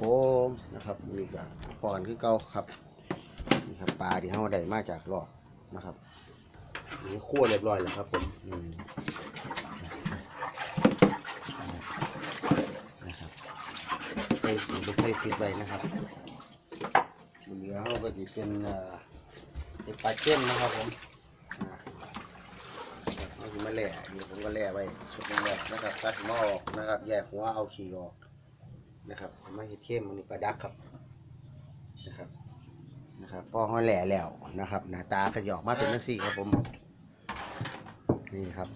ผมนะครับนี่ก็พอนคือเก่าครับนี่ครับปลาที่เฮาได้มาจากรอบนะครับนี่คั่วเรียบร้อยแล้วครับผมอืมนะครับใส่สีไปใส่ฟิตไว้นะครับเหลือเฮาก็สิเป็นเอ่อเป็นปลาเช่นนะครับผมอ่าเอาขึ้นมาแล่เดี๋ยวผมก็แล่ไว้ชุดนึงแล่นะครับตัดหัวออกนะครับ แยกหัวเอาขี้ออก นะครับมาเห็ดเข้มมันนี่ปลาดักครับนะครับนะครับพอห้อยแหล่แล้วนะครับหน้าตาก็จะออกมาเป็นนังสี่ครับผมนี่ครับ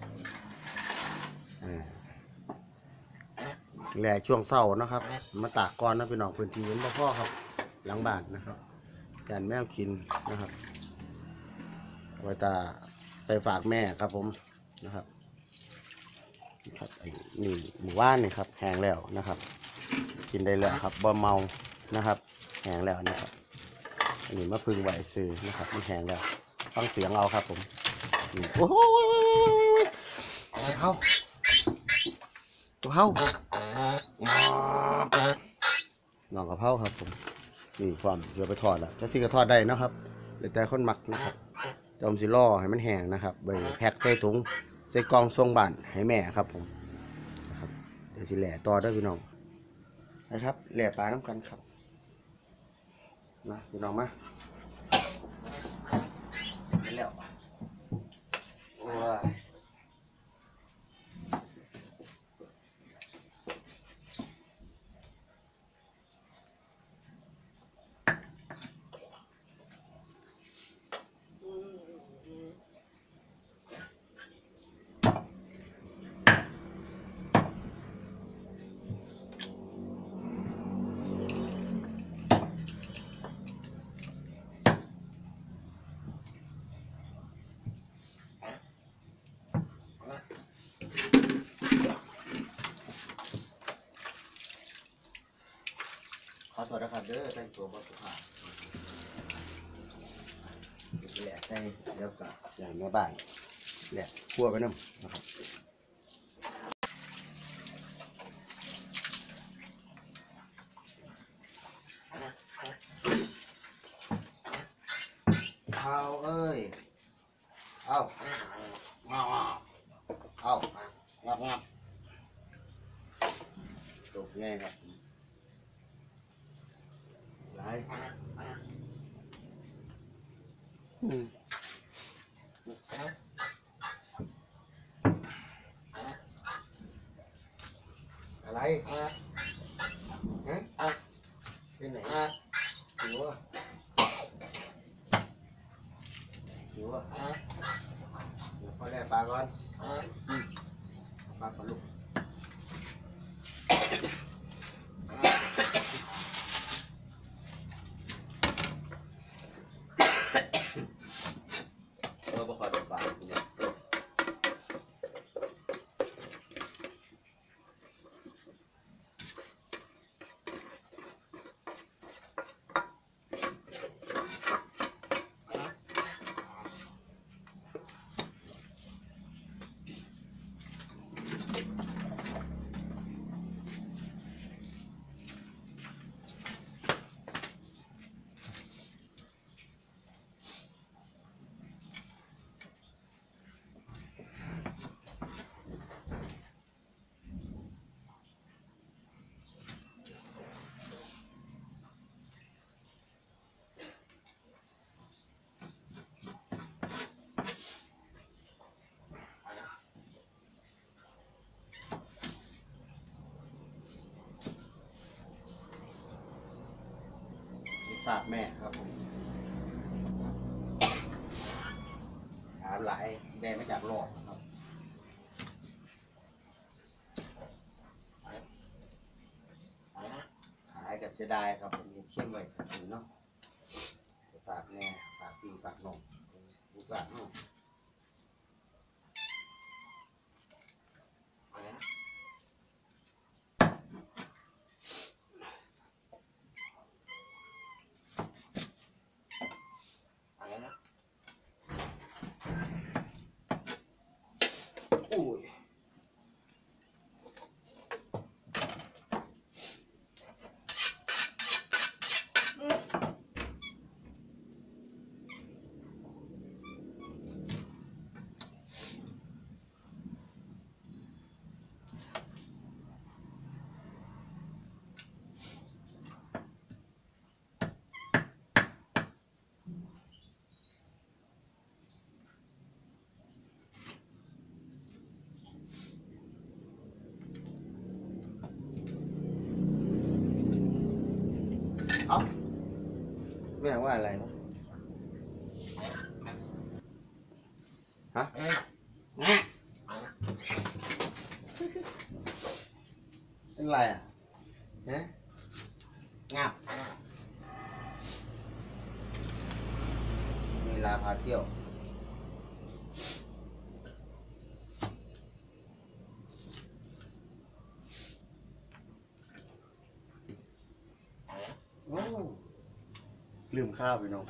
แหล่ช่วงเศร้านะครับ มาตากก่อนนะพี่น้องพื้นที่มันพ่อครับ หลังบ้านนะครับจานแมวกินนะครับไว้ตาไปฝากแม่ครับผมนะครับครับนี่หมู่บ้านนี่ครับแห้งแล้วนะครับ กินได้แล้วครับบ่เมานะครับแห้งแล้วนะครับอันนี้มะพึงไหวซื้อนะครับมันแห้งแล้วฟังเสียงเอาครับผมโอ้โหกะเพรากะเพราน้องกะเพราครับผมนี่ความเดี๋ยวไปทอดล้วจะซีก็ทอดได้นะครับเดี๋ยวแต่คนหมักนะครับจอมสิล่อให้มันแห้งนะครับไปแพ็คใส่ถุงใส่กล่องส่งบานให้แม่ครับผมนะครับเดี๋ยวสิแหล่ต่อเด้วยพี่น้อง นะครับแหล่ปลาน้ำกันครับนะพี่น้องมาไปแล้วว้ายขอโทษนะครับเด้อแต่งตัวบสุภาพแหลกใส่เดี๋ยวก็อย่างแม่บ้านแหลกคั่วไปน้ำนะครับเอาเอ้ย เอาเอาเอางับงับตกง่ายครับ หลายอืมอะไรฮะเป็นไหนหิวอะหิวอะเดี๋ยวพอแล่ปลาก่อนอืมปลาก่อนลูก เออบ่ขอจับปากเนี่ย ฝากแม่ครับผมหาหลายแดงมาจากโลกครับ หายกับเสียดายครับผมเข้มไว้ครับผมเนาะฝากแม่ฝากพี่ฝากน้องฝากหลานเนาะ không ai lại hả? Nè anh lại à? Hả? Ngạp. Người làm hạt thiệu. ลืมข้าวไปน้อง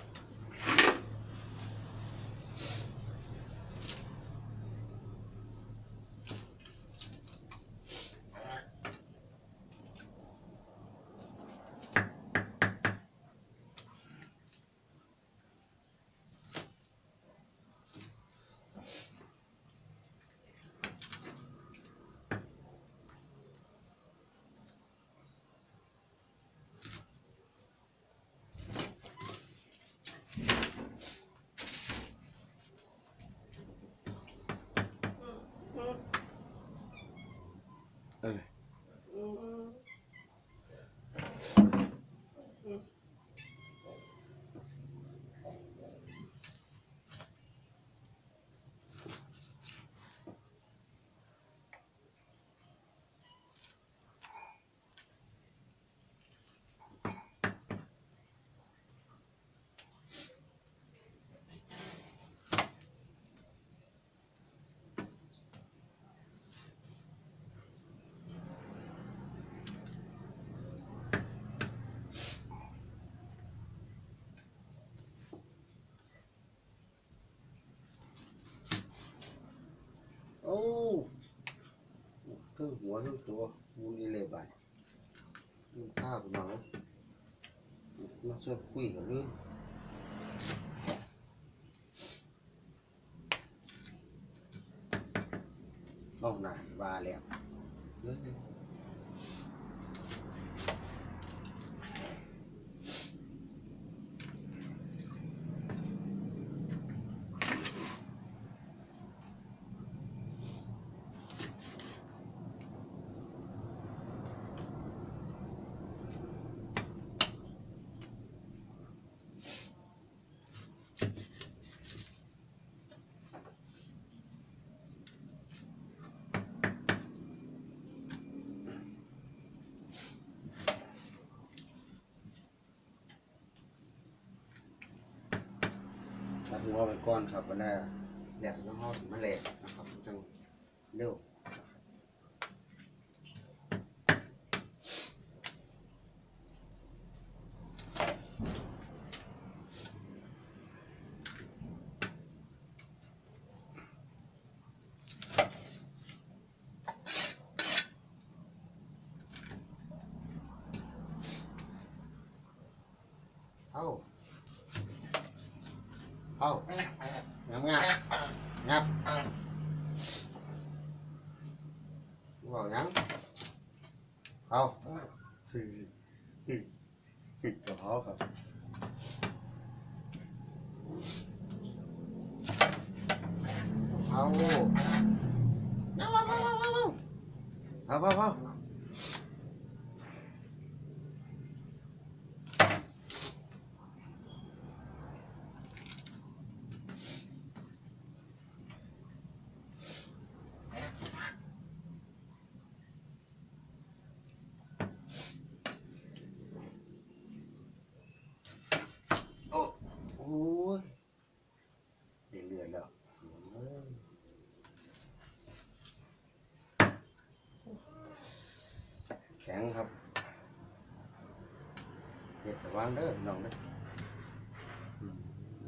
ทั้งหัวทั้งตัวมูนี่เลยบาดมันข้าบเมามาช่วยคุยกับเรื่องบ้องหนาบาแล้วเรื่อง หัวไปก่อนครับวันนี้แดดน้ำห้องมาแหลกนะครับจังเร็วเอา không ngập ngập ngập vào nhắn không có không không không không không không không างเด้อน้องเด้อ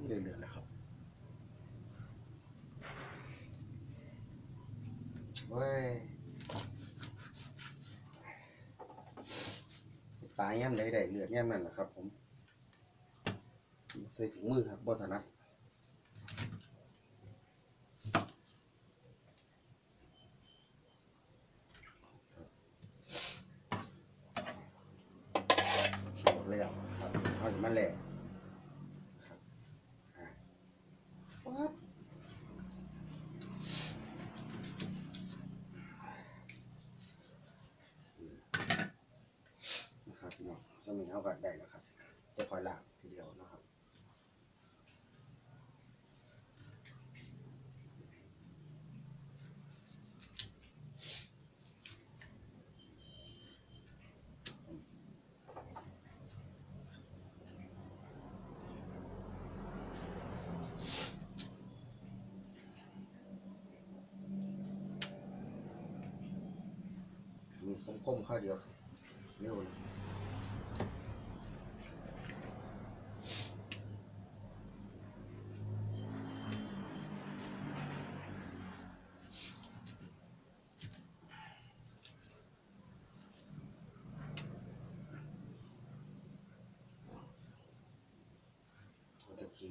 เดือดเดือดแล้วครับเว้ยตายย่ำใดได้เลือดย่ำนั่นแหละครับ ผมใส่ถุงมือครับบอถนัด็ได้แล้วครับจะคอยลากทีเดียวนะครับผมก้มข้อเดียวเร็วเลย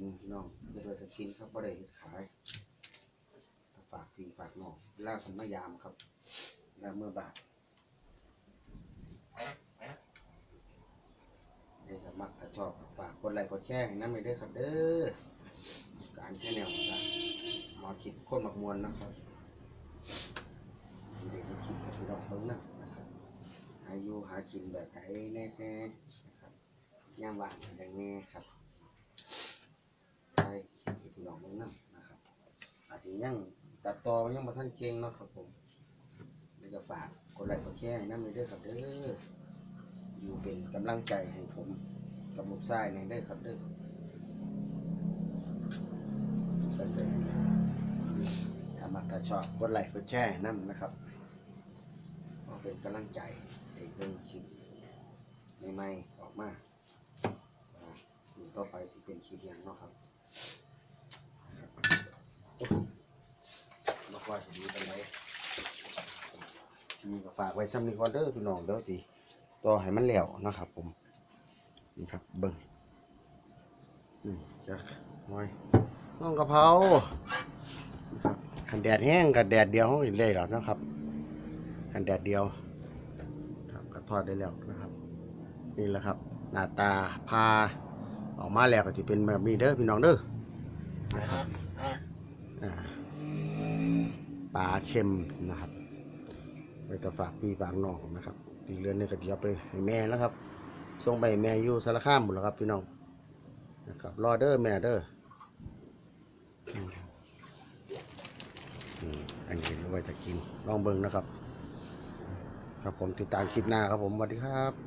กินพี่น้องเดี๋ยวเราจะกินครับก็ได้เฮ็ดขายฝากพี่ฝากน้องเวลาคนมายามครับเวลาเมื่อบาทนี่ครับมักถ้าชอบฝากกดไลค์กดแชร์ให้น้ำไปด้วยครับเด้อการแชร์แนวนะหมอคิดคนมักมวลนะครับเด็กคิดกับพี่น้องเบิ่งนะนะครับอายุหากินแบบไหนแน่ๆนะครับย่ามว่างอย่างแน่ครับ ใช่คิดกับพี่น้องเบิ่งนะนะครับ อาจจะยังตัดต่อยังมาท่านเก่งเนาะครับผมนี่ก็ฝากกดไลค์กดแชร์ให้น้ำได้วยครับเด้ออยู่เป็นกำลังใจให้ผมกับลูกชายในได้อครับเด้อก็เลยถ้ามักถ้าชอบกดไลค์กดแชร์นั่นนะครับเป็นกำลังใจให้เรื่องคลิปใหม่ๆออกมาอ่าอต่อไปสิเป็นคลิปย่างเนาะครับบอก ว่าจะดีเป็นไรมีก็ฝากไว้ซ้ำนี้ก่อนเด้อพี่น้องเด้อสิต่อให้มันแล้วนะครับผมนี่ครับเบิ้งนี่จะน้อยน้องกะเพรานะครับขันแดดแห้งกับแดดเดียวเขาเห็นเลยหรอนะครับขันแดดเดียวครับก็ทอดได้แล้วนะครับ นี่แหละครับ หน้าตาพาออกมาแล้วก็จะเป็นแบบนี้เด้อพี่น้องเด้อนะครับ ปลาเค็มนะครับไปต่อฝากพี่ฝากน้องนะครับอีกเรือนนึงก็จะเอาไปให้แม่แล้วครับส่งไปแม่อยู่สารคามหมดแล้วครับพี่น้องนะครับรอเด้อแม่เดออืมอืมอันนี้เอาไว้จะกินลองเบิ่งนะครับ ครับผมติดตามคลิปหน้าครับผมสวัสดีครับ